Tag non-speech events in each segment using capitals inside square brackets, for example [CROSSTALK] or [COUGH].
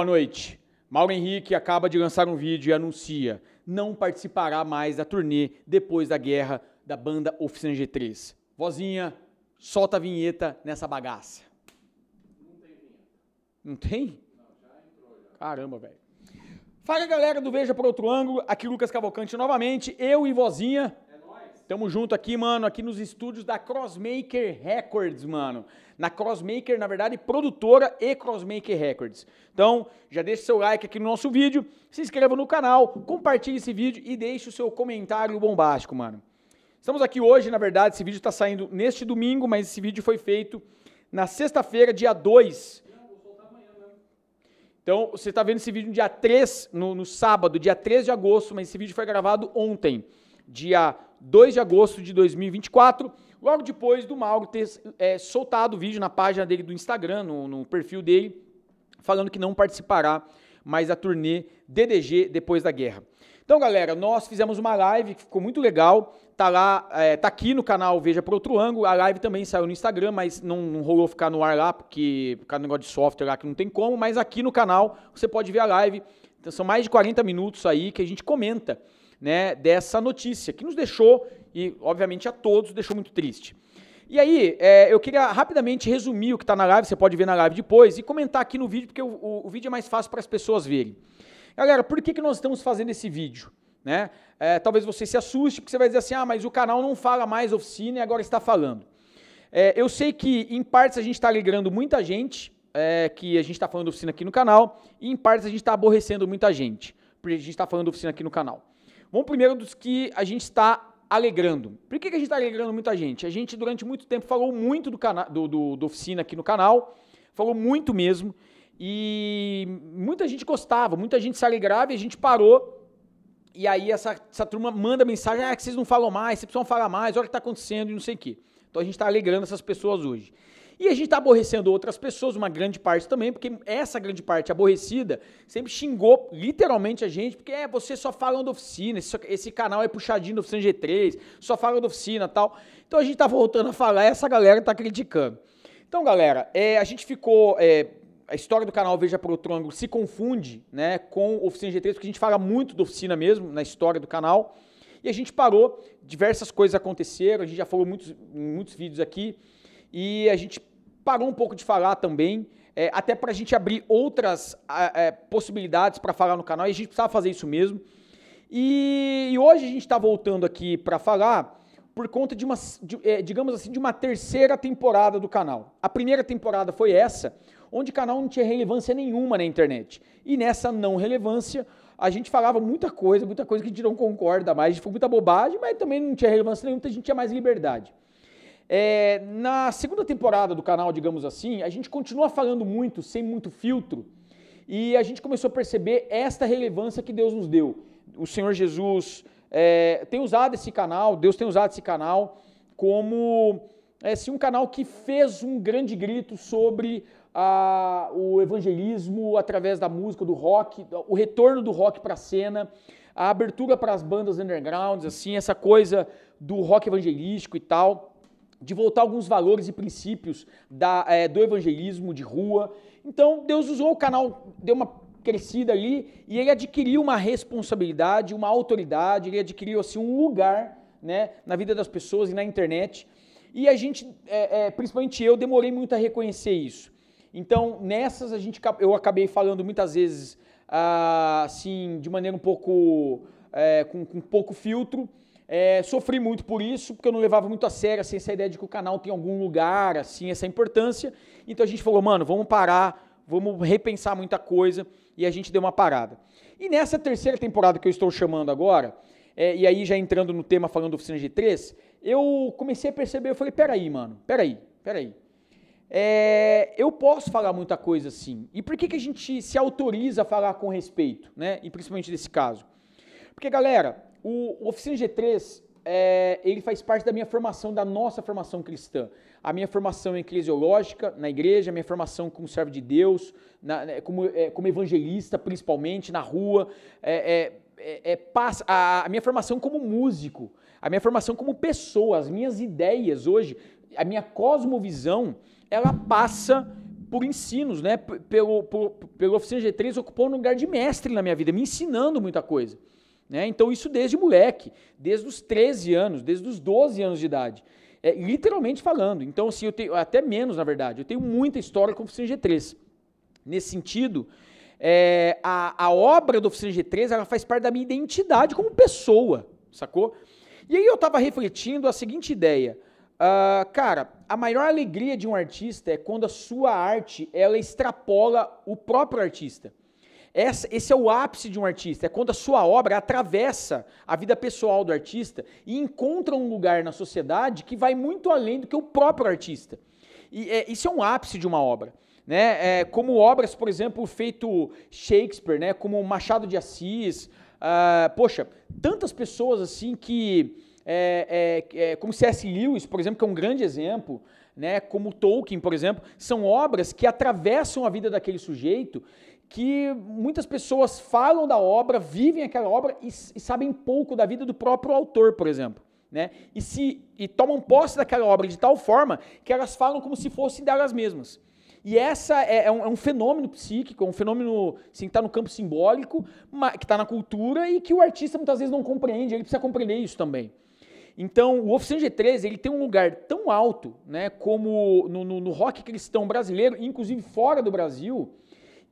Boa noite. Mauro Henrique acaba de lançar um vídeo e anuncia não participará mais da turnê depois da guerra da banda Oficina G3. Vozinha, solta a vinheta nessa bagaça. Não tem vinheta. Não tem? Não, já entrou. Já. Caramba, velho. Fala galera do Veja por Outro Ângulo, aqui Lucas Cavalcante novamente, eu e Vozinha. É nóis. Tamo junto aqui, mano, aqui nos estúdios da Crossmaker Records, mano. Na Crossmaker, na verdade, produtora e Crossmaker Records. Então, já deixa seu like aqui no nosso vídeo, se inscreva no canal, compartilhe esse vídeo e deixe o seu comentário bombástico, mano. Estamos aqui hoje, na verdade, esse vídeo está saindo neste domingo, mas esse vídeo foi feito na sexta-feira, dia 2 então, você está vendo esse vídeo no dia 3, no, no, sábado, dia 3 de agosto, mas esse vídeo foi gravado ontem, dia 2 de agosto de 2024, logo depois do Mauro ter é, soltado o vídeo na página dele do Instagram, no, no perfil dele, falando que não participará mais da turnê DDG depois da guerra. Então, galera, nós fizemos uma live que ficou muito legal. Tá lá, é, tá aqui no canal Veja por Outro Ângulo. A live também saiu no Instagram, mas não, não rolou ficar no ar lá, porque por causa do negócio de software lá que não tem como. Mas aqui no canal você pode ver a live. Então, são mais de 40 minutos aí que a gente comenta né, dessa notícia, que nos deixou, e obviamente a todos, deixou muito triste. E aí, é, eu queria rapidamente resumir o que está na live, você pode ver na live depois, e comentar aqui no vídeo, porque o, o, o vídeo é mais fácil para as pessoas verem. Galera, por que, que nós estamos fazendo esse vídeo? Né? É, talvez você se assuste, porque você vai dizer assim, ah, mas o canal não fala mais oficina e agora está falando. É, eu sei que, em partes, a gente está alegrando muita gente, é, que a gente está falando oficina aqui no canal, e em partes a gente está aborrecendo muita gente, porque a gente está falando oficina aqui no canal. Vamos primeiro dos que a gente está alegrando. Por que, que a gente está alegrando muita gente? A gente, durante muito tempo, falou muito do, do, do, do oficina aqui no canal, falou muito mesmo, e muita gente gostava, muita gente se alegrava e a gente parou e aí essa, essa turma manda mensagem, ah, que vocês não falam mais, vocês precisam falar mais, olha o que está acontecendo e não sei o quê. Então a gente está alegrando essas pessoas hoje. E a gente está aborrecendo outras pessoas, uma grande parte também, porque essa grande parte aborrecida sempre xingou literalmente a gente, porque é, você só fala da oficina, esse, esse, canal é puxadinho da oficina G3, só fala da oficina tal. Então a gente está voltando a falar, essa galera está criticando. Então, galera, é, a gente ficou é, a história do canal Veja por Outro Ângulo se confunde né, com Oficina G3, porque a gente fala muito da oficina mesmo, na história do canal. E a gente parou, diversas coisas aconteceram, a gente já falou muitos, muitos vídeos aqui, e a gente parou um pouco de falar também, é, até para a gente abrir outras é, possibilidades para falar no canal, e a gente precisava fazer isso mesmo. E, e hoje a gente está voltando aqui para falar por conta de uma, de, é, digamos assim, de uma terceira temporada do canal. A primeira temporada foi essa, onde o canal não tinha relevância nenhuma na internet. E nessa não relevância, a gente falava muita coisa, muita coisa que a gente não concorda mais, foi muita bobagem, mas também não tinha relevância nenhuma, então a gente tinha mais liberdade. É, na segunda temporada do canal, digamos assim, a gente continua falando muito, sem muito filtro, e a gente começou a perceber esta relevância que Deus nos deu. O Senhor Jesus é, tem usado esse canal, Deus tem usado esse canal como é, assim, um canal que fez um grande grito sobre a, o evangelismo através da música, do rock, o retorno do rock para a cena, a abertura para as bandas undergrounds, assim, essa coisa do rock evangelístico e tal, de voltar alguns valores e princípios da, é, do evangelismo de rua. Então, Deus usou o canal, deu uma crescida ali e ele adquiriu uma responsabilidade, uma autoridade, ele adquiriu assim um lugar, né, na vida das pessoas e na internet. E a gente, é, é, principalmente eu, demorei muito a reconhecer isso. Então, nessas a gente, eu acabei falando muitas vezes ah, assim, de maneira um pouco, é, com, com pouco filtro. É, sofri muito por isso, porque eu não levava muito a sério assim, essa ideia de que o canal tem algum lugar, assim, essa importância. Então a gente falou, mano, vamos parar, vamos repensar muita coisa, e a gente deu uma parada. E nessa terceira temporada que eu estou chamando agora, é, e aí já entrando no tema falando do Oficina G3, eu comecei a perceber, eu falei, peraí, mano, peraí, peraí. É, eu posso falar muita coisa assim. E por que, que a gente se autoriza a falar com respeito, né? E principalmente nesse caso? Porque, galera, o, Oficina G3, é, ele faz parte da minha formação, da nossa formação cristã. A minha formação eclesiológica na igreja, a minha formação como servo de Deus, na, né, como, é, como evangelista, principalmente, na rua. É, é, é, é a, a minha formação como músico, a minha formação como pessoa, as minhas ideias hoje, a minha cosmovisão ela passa por ensinos, né? Pelo, por, pelo Oficina G3 ocupou um lugar de mestre na minha vida, me ensinando muita coisa. Né? Então, isso desde moleque, desde os 13 anos, desde os 12 anos de idade. É, literalmente falando. Então, assim, eu tenho, até menos, na verdade, eu tenho muita história com a Oficina G3. Nesse sentido, é, a, a obra da Oficina G3 ela faz parte da minha identidade como pessoa, sacou? E aí eu estava refletindo a seguinte ideia. Uh, cara, a maior alegria de um artista é quando a sua arte ela extrapola o próprio artista. Essa, esse é o ápice de um artista, é quando a sua obra atravessa a vida pessoal do artista e encontra um lugar na sociedade que vai muito além do que o próprio artista. E é, isso é um ápice de uma obra. Né? É, como obras, por exemplo, feito Shakespeare, né? como Machado de Assis. Uh, poxa, tantas pessoas assim que. É, é, é como C.S. Lewis, por exemplo, que é um grande exemplo, né? como Tolkien, por exemplo, são obras que atravessam a vida daquele sujeito que muitas pessoas falam da obra, vivem aquela obra e, e sabem pouco da vida do próprio autor, por exemplo. Né? E, se, e tomam posse daquela obra de tal forma que elas falam como se fossem delas mesmas. E essa é, é, um, é um, fenômeno psíquico, é um fenômeno assim, que está no campo simbólico, que está na cultura e que o artista muitas vezes não compreende, ele precisa compreender isso também. Então, o Oficina G13 ele tem um lugar tão alto né, como no, no, no rock cristão brasileiro, inclusive fora do Brasil,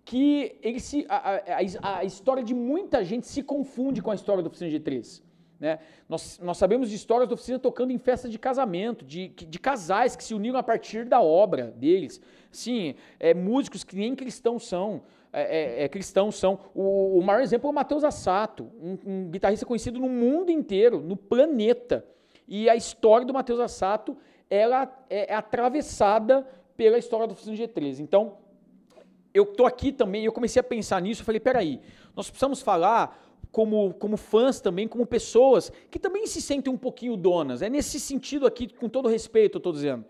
que ele se, a, a, a, história de muita gente se confunde com a história da Oficina G3. Né? Nós, nós sabemos de histórias da oficina tocando em festas de casamento, de, de casais que se uniram a partir da obra deles. Sim, é, músicos que nem cristãos são. É, é, é cristãos são. O, o maior exemplo é o Matheus Assato, um, um, guitarrista conhecido no mundo inteiro, no planeta. E a história do Matheus Assato ela é, é atravessada pela história da oficina G3. Então, eu estou aqui também, eu comecei a pensar nisso, eu falei, peraí, nós precisamos falar como, como fãs também, como pessoas que também se sentem um pouquinho donas. É nesse sentido aqui, com todo respeito, eu estou dizendo.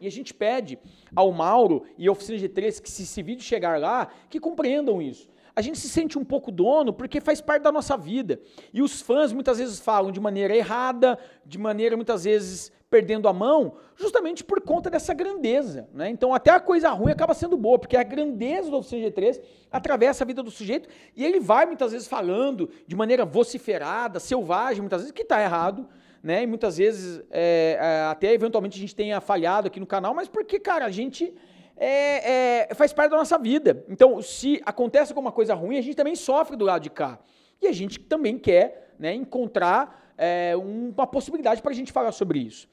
E a gente pede ao Mauro e à Oficina G3 que se esse vídeo chegar lá, que compreendam isso. A gente se sente um pouco dono porque faz parte da nossa vida. E os fãs muitas vezes falam de maneira errada, de maneira muitas vezes perdendo a mão, justamente por conta dessa grandeza. Né? Então, até a coisa ruim acaba sendo boa, porque a grandeza do Oficina G3 atravessa a vida do sujeito e ele vai muitas vezes falando de maneira vociferada, selvagem, muitas vezes, que está errado. Né? E muitas vezes, é, é, até eventualmente a gente tenha falhado aqui no canal, mas porque, cara, a gente é, é, faz parte da nossa vida. Então, se acontece alguma coisa ruim, a gente também sofre do lado de cá. E a gente também quer né, encontrar é, uma possibilidade para a gente falar sobre isso.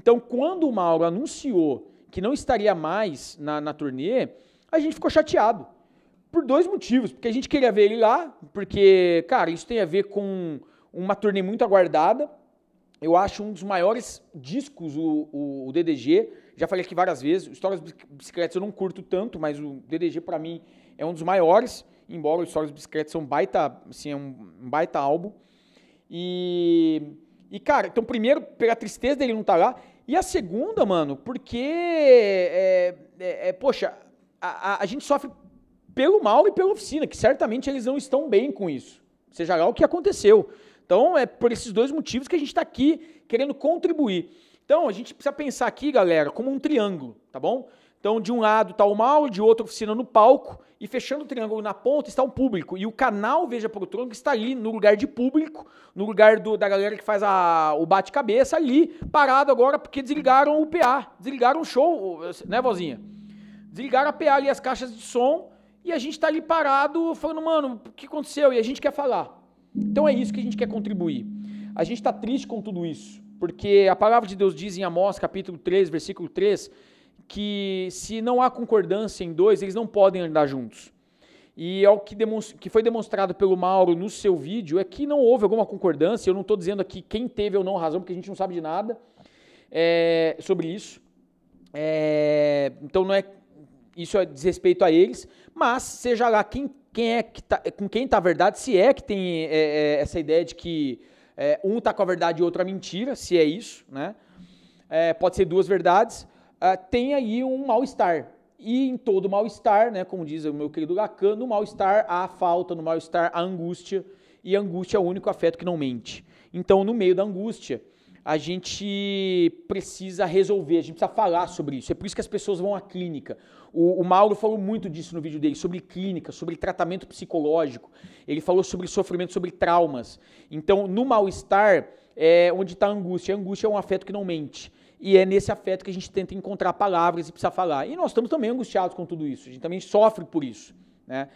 Então, quando o Mauro anunciou que não estaria mais na, na turnê, a gente ficou chateado. Por dois motivos. Porque a gente queria ver ele lá, porque, cara, isso tem a ver com uma turnê muito aguardada. Eu acho um dos maiores discos, o, o, o DDG. Já falei aqui várias vezes. Histórias Bicicletas eu não curto tanto, mas o DDG para mim é um dos maiores. Embora Histórias Bicicletas são um baita, assim, é um baita álbum. E e, cara, então, primeiro, pela tristeza dele não estar tá lá. E a segunda, mano, porque, é, é, é, poxa, a, a, a, gente sofre pelo mal e pela oficina, que certamente eles não estão bem com isso. Seja lá o que aconteceu. Então, é por esses dois motivos que a gente está aqui querendo contribuir. Então, a gente precisa pensar aqui, galera, como um triângulo, tá bom? Então, de um lado está o mal, de outro oficina no palco, e fechando o triângulo na ponta está o público. E o canal Veja por Tronco está ali no lugar de público, no lugar do, da galera que faz a, o bate-cabeça ali, parado agora porque desligaram o PA, desligaram o show, né, vozinha? Desligaram a PA ali, as caixas de som, e a gente está ali parado falando, mano, o que aconteceu? E a gente quer falar. Então é isso que a gente quer contribuir. A gente está triste com tudo isso, porque a palavra de Deus diz em Amós, capítulo 3, versículo 3, que se não há concordância em dois, eles não podem andar juntos. E é o que, que foi demonstrado pelo Mauro no seu vídeo é que não houve alguma concordância. Eu não estou dizendo aqui quem teve ou não razão, porque a gente não sabe de nada é, sobre isso. É, então não é isso é desrespeito a eles, mas seja lá quem, quem é que tá, com quem está a verdade, se é que tem é, é essa ideia de que é, um está com a verdade e outro a mentira, se é isso, né? É, pode ser duas verdades uh, tem aí um mal-estar. E em todo mal-estar, né, como diz o meu querido Lacan, no mal-estar há a falta, no mal-estar há a angústia, e a angústia é o único afeto que não mente. Então, no meio da angústia, a gente precisa resolver, a gente precisa falar sobre isso. É por isso que as pessoas vão à clínica. O, o Mauro falou muito disso no vídeo dele, sobre clínica, sobre tratamento psicológico. Ele falou sobre sofrimento, sobre traumas. Então, no mal-estar, é onde está a angústia. A angústia é um afeto que não mente. E é nesse afeto que a gente tenta encontrar palavras e precisa falar. E nós estamos também angustiados com tudo isso. A gente também sofre por isso. Né?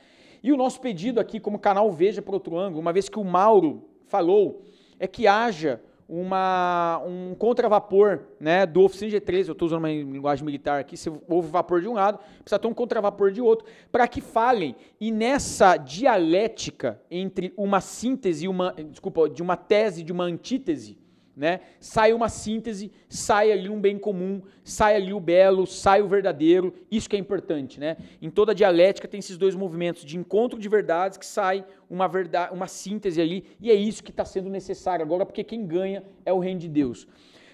E o nosso pedido aqui, como canal Veja por outro ângulo, uma vez que o Mauro falou, é que haja uma, um contravapor né, do Oficina G13, eu estou usando uma linguagem militar aqui, se houve vapor de um lado, precisa ter um contravapor de outro, para que falem. E nessa dialética entre uma síntese, uma, desculpa, de uma tese de uma antítese, né? Sai uma síntese, sai ali um bem comum, sai ali o belo, sai o verdadeiro, isso que é importante, né? Em toda dialética tem esses dois movimentos de encontro de verdades que sai uma verdade, uma síntese ali, e é isso que está sendo necessário agora, porque quem ganha é o reino de Deus.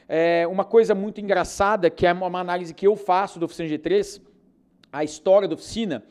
É uma coisa muito engraçada, que é uma análise que eu faço do Oficina G3, a história da oficina,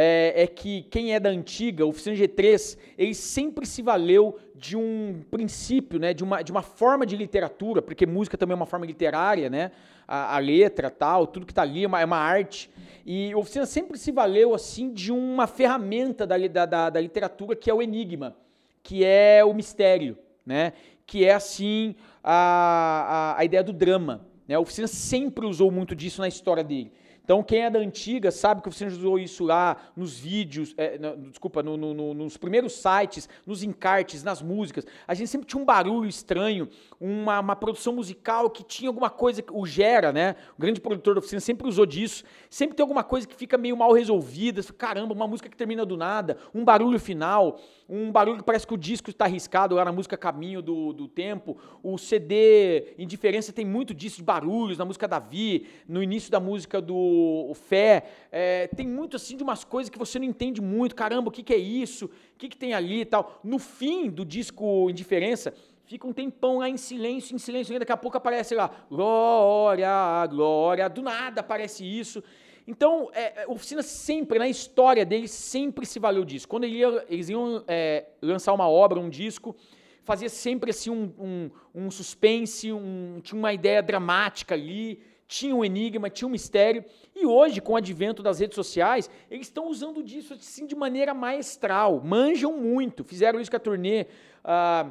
é, é, que quem é da antiga, Oficina G3, ele sempre se valeu de um princípio, né, de, uma, de uma forma de literatura, porque música também é uma forma literária, né, a, a letra, tal, tudo que está ali é uma, é uma, arte. E Oficina sempre se valeu assim de uma ferramenta da, da, da literatura que é o enigma, que é o mistério, né, que é assim a, a, a ideia do drama. Né, a Oficina sempre usou muito disso na história dele. Então, quem é da antiga sabe que você usou isso lá nos vídeos, é, no, desculpa, no, no, nos primeiros sites, nos encartes, nas músicas. A gente sempre tinha um barulho estranho, uma, uma produção musical que tinha alguma coisa, o Gera, né, o grande produtor da oficina, sempre usou disso. Sempre tem alguma coisa que fica meio mal resolvida. Caramba, uma música que termina do nada, um barulho final, um barulho que parece que o disco está arriscado lá na música Caminho do, do Tempo. O CD Indiferença tem muito disso, de barulhos, na música Davi, no início da música do o, Fé, é, tem muito assim de umas coisas que você não entende muito, caramba, o que, que é isso, o que, que tem ali e tal. No fim do disco Indiferença, fica um tempão lá em silêncio, em silêncio, e daqui a pouco aparece lá, glória, glória, do nada aparece isso. Então, é, a oficina sempre, na história deles, sempre se valeu disso. Quando eles iam, eles iam é, lançar uma obra, um disco, fazia sempre assim um, um, um suspense, um, tinha uma ideia dramática ali, tinha um enigma, tinha um mistério, e hoje, com o advento das redes sociais, eles estão usando disso assim, de maneira maestral, manjam muito, fizeram isso com a turnê ah,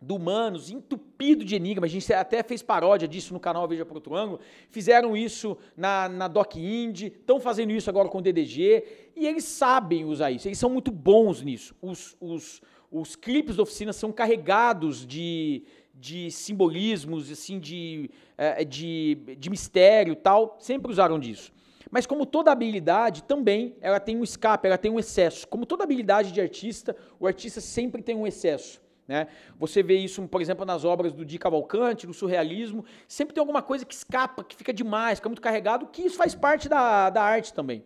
do Humanos, entupido de enigma, a gente até fez paródia disso no canal Veja Por Outro Ângulo, fizeram isso na, na Doc Indie, estão fazendo isso agora com o DDG, e eles sabem usar isso, eles são muito bons nisso, os, os, os clipes da oficina são carregados de de simbolismos, assim, de, eh, de, de mistério tal, sempre usaram disso. Mas como toda habilidade, também ela tem um escape, ela tem um excesso. Como toda habilidade de artista, o artista sempre tem um excesso. Né? Você vê isso, por exemplo, nas obras do Di Cavalcante, no surrealismo, sempre tem alguma coisa que escapa, que fica demais, fica muito carregado, que isso faz parte da, da arte também.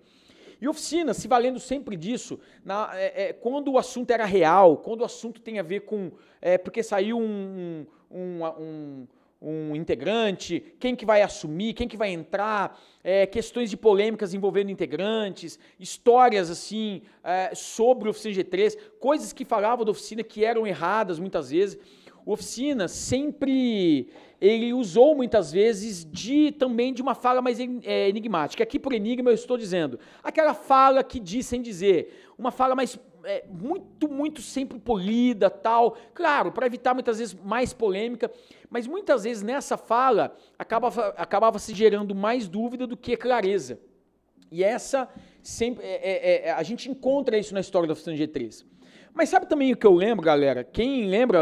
E oficina, se valendo sempre disso, na, é, é, quando o assunto era real, quando o assunto tem a ver com. É, porque saiu um, um, um, um, integrante, quem que vai assumir, quem que vai entrar, é, questões de polêmicas envolvendo integrantes, histórias assim é, sobre o Oficina G3, coisas que falavam da oficina que eram erradas muitas vezes. O Oficina sempre ele usou muitas vezes de também de uma fala mais é, enigmática. Aqui por enigma eu estou dizendo aquela fala que diz sem dizer, uma fala mais é, muito, muito sempre polida, tal. Claro, para evitar muitas vezes mais polêmica, mas muitas vezes nessa fala acabava, acabava se gerando mais dúvida do que clareza. E essa sempre é, é, a gente encontra isso na história da oficina G3. Mas sabe também o que eu lembro, galera? Quem lembra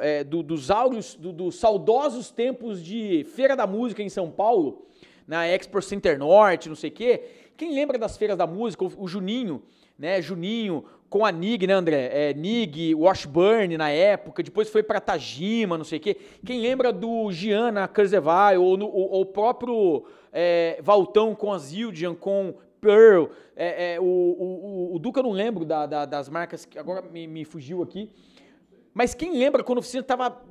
é, do, dos áureos, do, dos saudosos tempos de Feira da Música em São Paulo, na Expo Center Norte, não sei o quê? Quem lembra das feiras da música? O, o Juninho, né? Juninho com a Nig, né, André? É, Nig, Washburn na época, depois foi para Tajima, não sei o quê. Quem lembra do Gianna Kurzewai ou, o próprio é, Valtão com a Zildjian, com Pearl, é, é, o, o, o, Duca eu não lembro da, da, das marcas, que agora me, me, fugiu aqui. Mas quem lembra quando a oficina tava.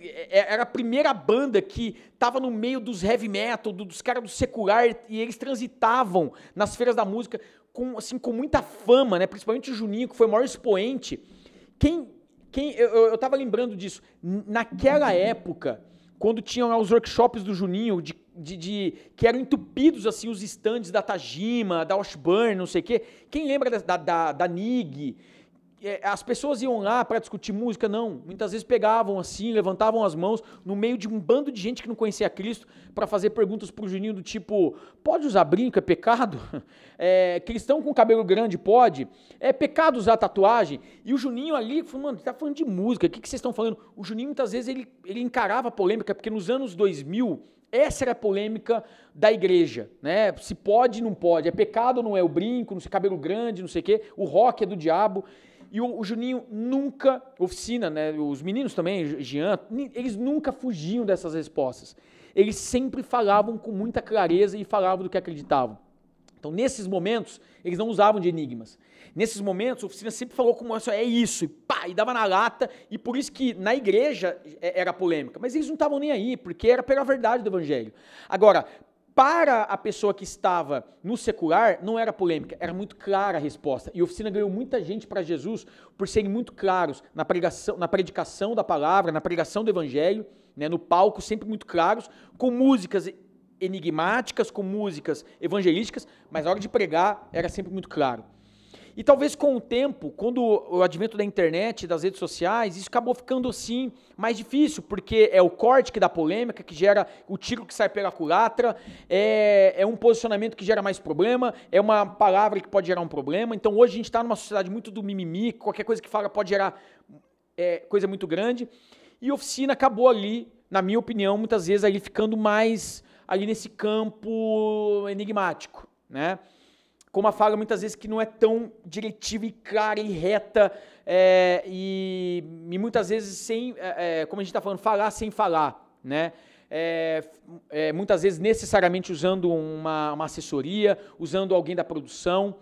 É, era a primeira banda que estava no meio dos heavy metal, do, dos caras do secular, e eles transitavam nas feiras da música com, assim, com muita fama, né? principalmente o Juninho, que foi o maior expoente. Quem, quem, eu, eu tava lembrando disso, naquela época, quando tinham lá os workshops do Juninho, de, de, de, que eram entupidos assim os estandes da Tajima, da Washburn, não sei o quê. Quem lembra da, da, da NIG? É, as pessoas iam lá para discutir música, não. Muitas vezes pegavam assim, levantavam as mãos no meio de um bando de gente que não conhecia Cristo para fazer perguntas para o Juninho do tipo: pode usar brinco? É pecado? [LAUGHS] É, cristão com cabelo grande pode? É pecado usar tatuagem? E o Juninho ali falou: mano, tá falando de música, o que, que vocês estão falando? O Juninho muitas vezes ele, ele encarava a polêmica, porque nos anos 2000 essa era a polêmica da igreja, né? Se pode, não pode. É pecado não é? O brinco, não sei, cabelo grande, não sei o quê. O rock é do diabo. E o, o, Juninho nunca, oficina, né? Os meninos também, Jean, eles nunca fugiam dessas respostas. Eles sempre falavam com muita clareza e falavam do que acreditavam. Então, nesses momentos, eles não usavam de enigmas. Nesses momentos, a oficina sempre falou como isso é isso, e pá, e dava na lata, e por isso que na igreja é, era polêmica. Mas eles não estavam nem aí, porque era pela verdade do evangelho. Agora, para a pessoa que estava no secular, não era polêmica, era muito clara a resposta. E a oficina ganhou muita gente para Jesus por serem muito claros na pregação, na predicação da palavra, na pregação do evangelho, né, no palco, sempre muito claros, com músicas enigmáticas, com músicas evangelísticas, mas na hora de pregar era sempre muito claro. E talvez com o tempo, quando o advento da internet, das redes sociais, isso acabou ficando assim mais difícil, porque é o corte que dá polêmica, que gera o tiro que sai pela culatra, é, é um posicionamento que gera mais problema, é uma palavra que pode gerar um problema. Então hoje a gente está numa sociedade muito do mimimi, qualquer coisa que fala pode gerar é, coisa muito grande. E oficina acabou ali, na minha opinião, muitas vezes ali ficando mais ali nesse campo enigmático, né? com uma fala muitas vezes que não é tão diretiva e clara e reta é, e, e, muitas vezes sem, é como a gente está falando, falar sem falar, né? É, é, muitas vezes necessariamente usando uma, uma, assessoria, usando alguém da produção.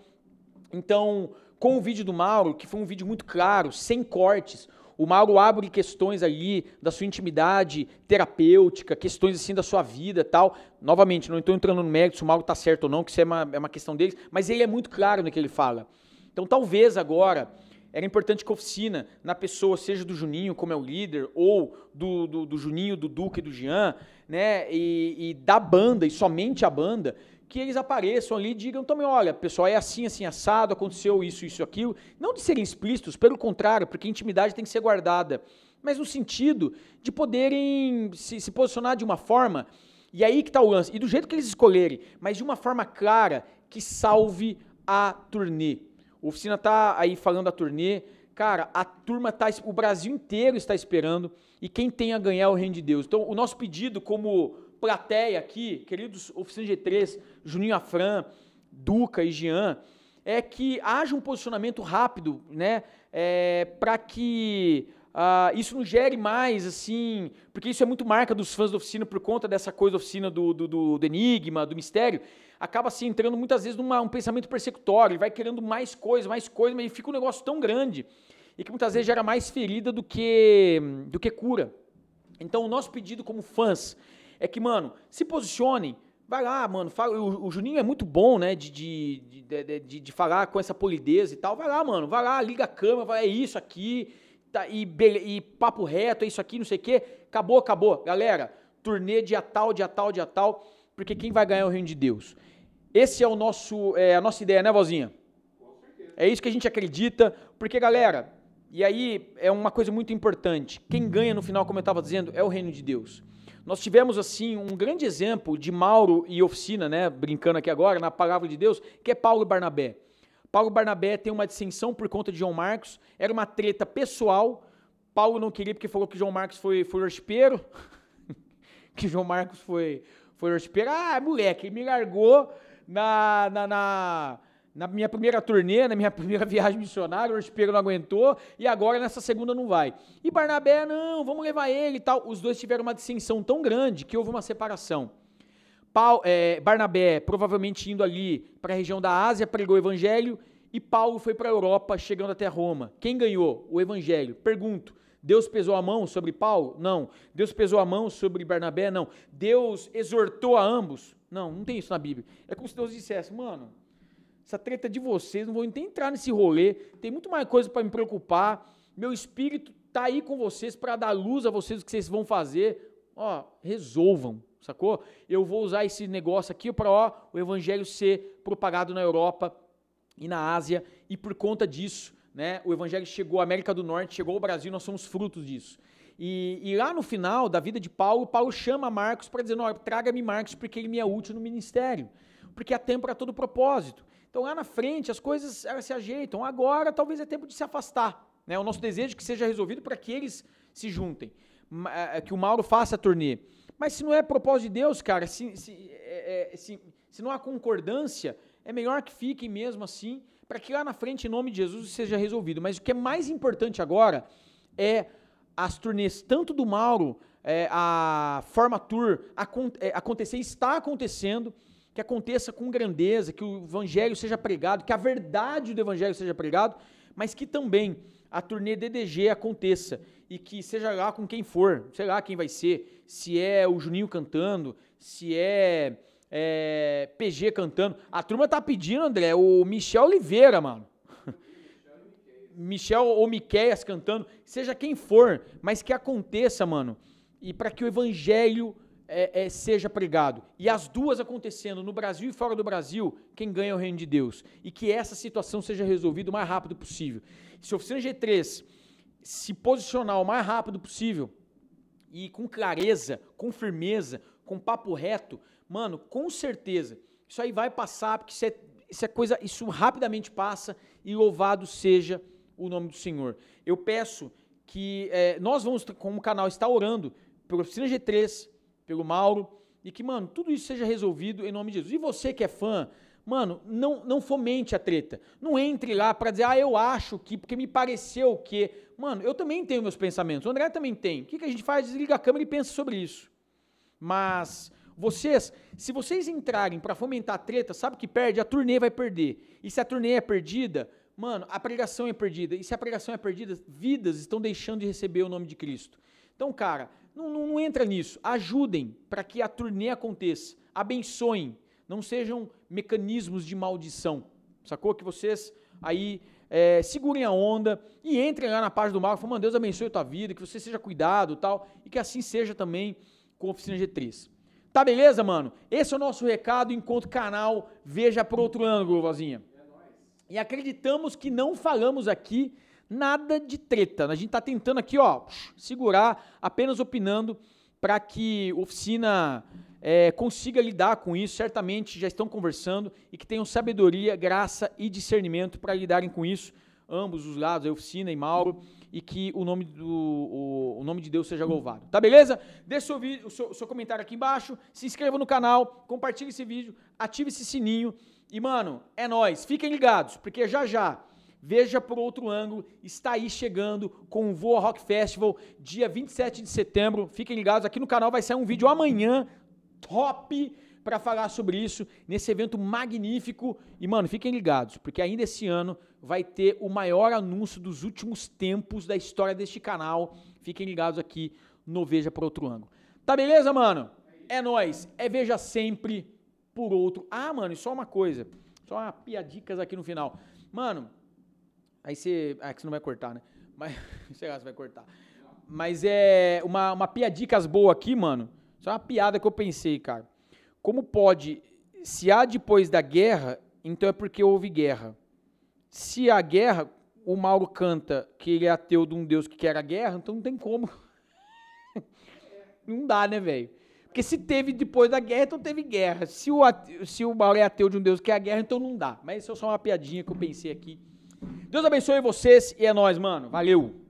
Então, com o vídeo do Mauro, que foi um vídeo muito claro, sem cortes, o Mauro abre questões ali da sua intimidade terapêutica, questões assim da sua vida tal. Novamente, não estou entrando no mérito se o Mauro está certo ou não, que isso é uma, é uma questão deles, mas ele é muito claro no que ele fala. Então, talvez agora era importante que a oficina, na pessoa, seja do Juninho, como é o líder, ou do, do, do Juninho, do Duque e do Jean, né, e, e da banda, e somente a banda, que eles apareçam ali e digam também, olha, pessoal, é assim, assim, assado, aconteceu isso, isso, aquilo. Não de serem explícitos, pelo contrário, porque a intimidade tem que ser guardada, mas no sentido de poderem se, se posicionar de uma forma, e aí que está o lance, e do jeito que eles escolherem, mas de uma forma clara que salve a turnê. A oficina está aí falando da turnê, cara, a turma tá, o Brasil inteiro está esperando, e quem tem a ganhar é o reino de Deus. Então, o nosso pedido como plateia aqui, queridos Oficina G3, Juninho Afran, Duca e Jean, é que haja um posicionamento rápido, né, é, para que uh, isso não gere mais, assim, porque isso é muito marca dos fãs da oficina por conta dessa coisa da oficina do, do, do, do enigma, do mistério, acaba assim, entrando muitas vezes num um pensamento persecutório, ele vai querendo mais coisa, mais coisa, mas fica um negócio tão grande e que muitas vezes gera mais ferida do que, do que cura. Então, o nosso pedido como fãs é que, mano, se posicionem. Vai lá, mano. Fala, o, o Juninho é muito bom, né? De, de, de, de, de falar com essa polidez e tal. Vai lá, mano. Vai lá, liga a câmera, vai, é isso aqui. Tá, e, e papo reto, é isso aqui, não sei o quê. Acabou, acabou. Galera, turnê dia tal, dia tal, dia tal. Porque quem vai ganhar é o reino de Deus. Esse é o nosso, é a nossa ideia, né, vozinha? É isso que a gente acredita. Porque, galera, e aí é uma coisa muito importante. Quem ganha no final, como eu estava dizendo, é o reino de Deus. Nós tivemos assim um grande exemplo de Mauro e oficina, né, brincando aqui agora na palavra de Deus, que é Paulo e Barnabé. Paulo e Barnabé tem uma dissensão por conta de João Marcos, era uma treta pessoal. Paulo não queria porque falou que João Marcos foi foi worshipeiro, [LAUGHS] que João Marcos foi foi worshipeiro. Ah, moleque, ele me largou na, na, na na minha primeira turnê, na minha [LAUGHS] primeira viagem missionária, o Orspero não aguentou, e agora nessa segunda não vai. E Barnabé, não, vamos levar ele e tal. Os dois tiveram uma dissensão tão grande que houve uma separação. Paulo, é, Barnabé, provavelmente indo ali para a região da Ásia, pregou o evangelho, e Paulo foi para a Europa, chegando até Roma. Quem ganhou? O evangelho. Pergunto, Deus pesou a mão sobre Paulo? Não. Deus pesou a mão sobre Barnabé? Não. Deus exortou a ambos? Não, não tem isso na Bíblia. É como se Deus dissesse, mano, essa treta de vocês, não vou nem entrar nesse rolê, tem muito mais coisa para me preocupar. Meu espírito tá aí com vocês para dar luz a vocês o que vocês vão fazer. ó, resolvam, sacou? Eu vou usar esse negócio aqui para o evangelho ser propagado na Europa e na Ásia, e por conta disso, né, o evangelho chegou à América do Norte, chegou ao Brasil, nós somos frutos disso. E, e lá no final da vida de Paulo, Paulo chama Marcos para dizer: traga-me Marcos porque ele me é útil no ministério, porque há tempo para todo propósito. Então lá na frente as coisas elas se ajeitam. Agora talvez é tempo de se afastar. Né? O nosso desejo é que seja resolvido para que eles se juntem, é, que o Mauro faça a turnê. Mas se não é propósito de Deus, cara, se, se, é, se, se não há concordância, é melhor que fiquem mesmo assim, para que lá na frente, em nome de Jesus, seja resolvido. Mas o que é mais importante agora é as turnês, tanto do Mauro, é, a Forma Tour, é, acontecer, está acontecendo, que aconteça com grandeza, que o evangelho seja pregado, que a verdade do evangelho seja pregado, mas que também a turnê DDG aconteça e que seja lá com quem for, sei lá quem vai ser, se é o Juninho cantando, se é, é PG cantando. A turma tá pedindo, André, o Michel Oliveira, mano. [LAUGHS] Michel ou Miqueias cantando, seja quem for, mas que aconteça, mano. E para que o evangelho é, é, seja pregado. E as duas acontecendo no Brasil e fora do Brasil, quem ganha é o reino de Deus. E que essa situação seja resolvida o mais rápido possível. Se a oficina G3 se posicionar o mais rápido possível e com clareza, com firmeza, com papo reto, mano, com certeza, isso aí vai passar, porque isso é, isso é coisa, isso rapidamente passa e louvado seja o nome do Senhor. Eu peço que é, nós vamos, como canal, estar orando pela oficina G3, pelo Mauro, e que, mano, tudo isso seja resolvido em nome de Jesus. E você que é fã, Mano, não, não fomente a treta. Não entre lá para dizer, ah, eu acho que, porque me pareceu que. Mano, eu também tenho meus pensamentos. O André também tem. O que, que a gente faz? Desliga a câmera e pensa sobre isso. Mas vocês, se vocês entrarem para fomentar a treta, sabe que perde? A turnê vai perder. E se a turnê é perdida, mano, a pregação é perdida. E se a pregação é perdida, vidas estão deixando de receber o nome de Cristo. Então, cara, não, não, não entra nisso. Ajudem para que a turnê aconteça. Abençoem não sejam mecanismos de maldição, sacou? Que vocês aí é, segurem a onda e entrem lá na página do Marco falem, Deus abençoe a tua vida, que você seja cuidado tal, e que assim seja também com a Oficina G3. Tá beleza, mano? Esse é o nosso recado enquanto canal veja por outro ângulo, vozinha. E acreditamos que não falamos aqui nada de treta. A gente tá tentando aqui, ó, segurar, apenas opinando para que oficina é, consiga lidar com isso, certamente já estão conversando e que tenham sabedoria, graça e discernimento para lidarem com isso, ambos os lados, a oficina e Mauro, e que o nome, do, o, o nome de Deus seja louvado. Tá beleza? Deixe seu, o seu, seu comentário aqui embaixo, se inscreva no canal, compartilhe esse vídeo, ative esse sininho e, mano, é nós. Fiquem ligados, porque já já Veja por outro ângulo, está aí chegando com o Voa Rock Festival, dia 27 de setembro. Fiquem ligados, aqui no canal vai sair um vídeo amanhã top para falar sobre isso nesse evento magnífico. E, mano, fiquem ligados, porque ainda esse ano vai ter o maior anúncio dos últimos tempos da história deste canal. Fiquem ligados aqui no Veja por Outro Ângulo. Tá beleza, mano? É nós. É Veja sempre por outro. Ah, mano, e só uma coisa. Só uma piadicas aqui no final. Mano, aí você. Ah, que você não vai cortar, né? Mas. [LAUGHS] Sei lá, você vai cortar. Mas é uma, uma piadicas boa aqui, mano. Só uma piada que eu pensei, cara. Como pode, se há depois da guerra, então é porque houve guerra. Se há guerra, o Mauro canta que ele é ateu de um Deus que quer a guerra, então não tem como. [LAUGHS] não dá, né, velho? Porque se teve depois da guerra, então teve guerra. Se o, ateu, se o Mauro é ateu de um Deus que quer a guerra, então não dá. Mas isso é só uma piadinha que eu pensei aqui. Deus abençoe vocês e é nóis, mano. Valeu!